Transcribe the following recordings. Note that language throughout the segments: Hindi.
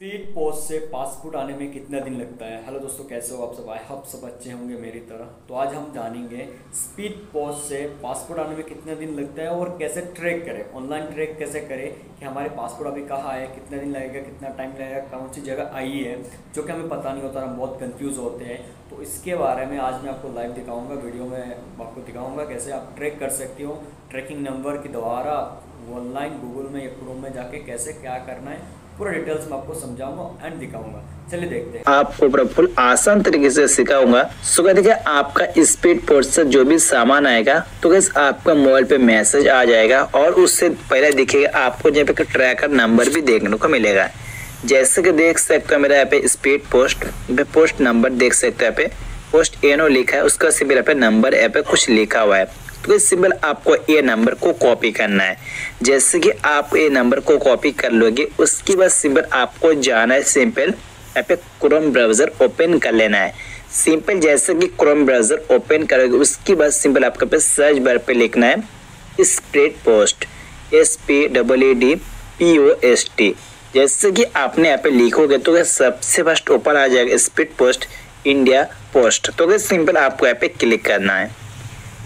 स्पीड पोस्ट से पासपोर्ट आने में कितना दिन लगता है? हेलो दोस्तों, कैसे हो आप सब? आए होप सब अच्छे होंगे मेरी तरह। तो आज हम जानेंगे स्पीड पोस्ट से पासपोर्ट आने में कितना दिन लगता है और कैसे ट्रैक करें? ऑनलाइन ट्रैक कैसे करें कि हमारे पासपोर्ट अभी कहाँ है, कितना दिन लगेगा, कितना टाइम लगेगा, कौन सी जगह आई है, जो कि हमें पता नहीं होता हम बहुत कन्फ्यूज़ होते हैं। तो इसके बारे में आज मैं आपको लाइव दिखाऊँगा वीडियो में आपको दिखाऊँगा कैसे आप ट्रैक कर सकती हो। ट्रैकिंग नंबर के द्वारा ऑनलाइन गूगल में या क्रोम में जाके कैसे क्या करना है पूरा डिटेल्स में आपको समझाऊँगा एंड दिखाऊँगा। चलिए देखते हैं। आपको प्रफुल आसान तरीके से सिखाऊँगा। सो so, देखिए आपका स्पीड पोस्ट से जो भी सामान आएगा तो कैसे आपका मोबाइल पे मैसेज आ जाएगा और उससे पहले दिखेगा आपको यहाँ पे ट्रैकर नंबर भी देखने को मिलेगा। जैसे कि देख सकते हो मेरा यहाँ पे स्पीड पोस्ट पोस्ट नंबर देख सकते हो यहाँ पे। पोस्ट एनो लिखा है उसका सिर्फ़ यहाँ पे नंबर यहाँ पे कुछ लिखा हुआ है। तो सिंपल आपको ए नंबर को कॉपी करना है। जैसे कि आप ए नंबर को कॉपी कर लोगे, उसके बाद सिंपल आपको जाना है सिंपल यहाँ पे क्रोम ब्राउज़र ओपन कर लेना है। सिंपल जैसे कि क्रोम ब्राउज़र ओपन करोगे, उसके बाद सिंपल आपको पे सर्च बार पे लिखना है speed post S P double E D P O S T जैसे कि आपने यहाँ पे लिखोगे तो सबसे फ़र्स्ट ओपन आ जाएगा स्पीड पोस्ट इंडिया पोस्ट तो सिंपल आपको यहाँ पे क्लिक करना है।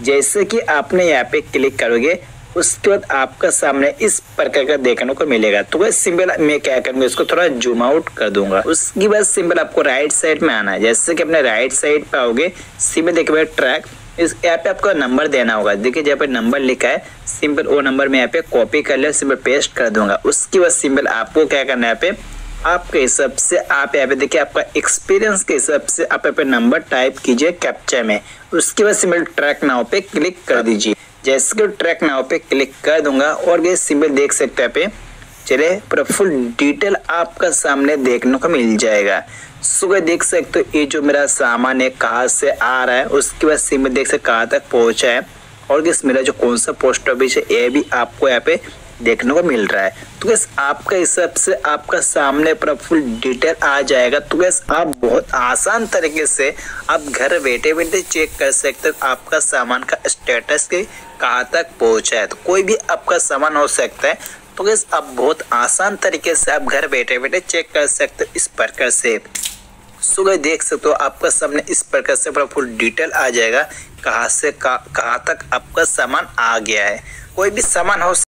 जैसे कि आपने यहाँ पे क्लिक करोगे, उसके बाद आपका सामने इस प्रकार का देखने को मिलेगा। तो वह सिंबल मैं क्या करूँगा, इसको थोड़ा जूम आउट कर दूँगा। उसके बाद सिंबल आपको राइट साइड में आना है। जैसे कि अपने राइट साइड पे आओगे, सिंपल देखिए ट्रैक इस यहाँ पे आपको नंबर देना होगा। देखिए, जहाँ पे नंबर लिखा है, सिंपल वो नंबर में यहाँ पे कॉपी कर लिया, सिंपल पेस्ट कर दूँगा। उसके बाद सिंपल आपको क्या करना है यहाँ पे आपके हिसाब से, आप यहाँ पे देखिए, आपका एक्सपीरियंस के हिसाब से आप यहाँ पे नंबर टाइप कीजिए कैप्चा में। उसके बाद सिंपल ट्रैक नाव पे क्लिक कर दीजिए। जैसे कि ट्रैक नाव पे क्लिक कर दूँगा और ये सिंपल देख सकते हैं पे। चले पूरा फुल डिटेल आपका सामने देखने को मिल जाएगा। सुबह देख सकते हो, ये जो मेरा सामान है, कहाँ से आ रहा है, उसके बाद सिंपल देख सकते कहाँ तक पहुँचा है। और मेरा जो कौन सा पोस्ट ऑफ़िस है, ये भी आपको यहाँ पे देखने को मिल रहा है। तो गैस आपका हिसाब से आपका सामने पूरा फुल डिटेल आ जाएगा। तो गैस आप बहुत आसान तरीके से आप घर बैठे बैठे चेक कर सकते हो आपका सामान का स्टेटस के कहाँ तक पहुँचा है। तो कोई भी आपका सामान हो सकता है। तो गैस आप बहुत आसान तरीके से आप घर बैठे बैठे चेक कर सकते हो इस प्रकार से। सुबह देख सकते हो आपका सामने इस प्रकार से पूरा फुल डिटेल आ जाएगा। कहाँ से कहाँ तक आपका सामान आ गया है। कोई भी सामान हो